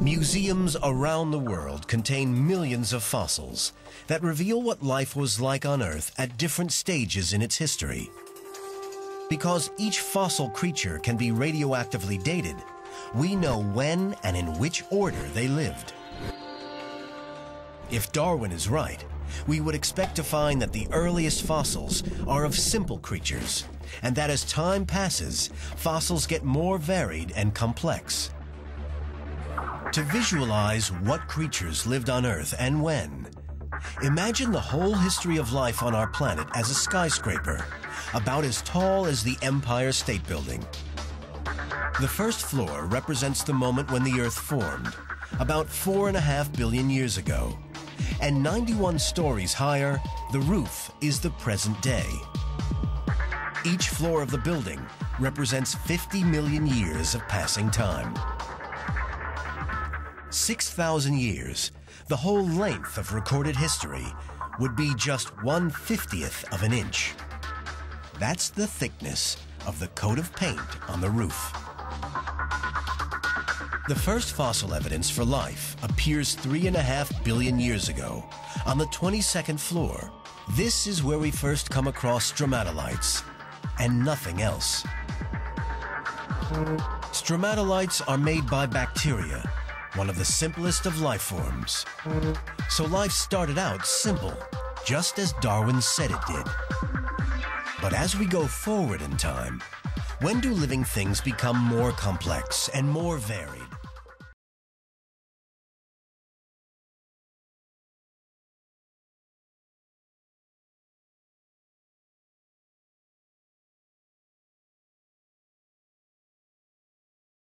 Museums around the world contain millions of fossils that reveal what life was like on Earth at different stages in its history. Because each fossil creature can be radioactively dated, we know when and in which order they lived. If Darwin is right, we would expect to find that the earliest fossils are of simple creatures, and that as time passes, fossils get more varied and complex. To visualize what creatures lived on Earth and when, imagine the whole history of life on our planet as a skyscraper, about as tall as the Empire State Building. The first floor represents the moment when the Earth formed, about four and a half billion years ago. And 91 stories higher, the roof is the present day. Each floor of the building represents 50 million years of passing time. 6,000 years, the whole length of recorded history, would be just 1 50th of an inch. That's the thickness of the coat of paint on the roof. The first fossil evidence for life appears three and a half billion years ago on the 22nd floor. This is where we first come across stromatolites and nothing else. Stromatolites are made by bacteria one of the simplest of life forms. So life started out simple, just as Darwin said it did. But as we go forward in time, when do living things become more complex and more varied?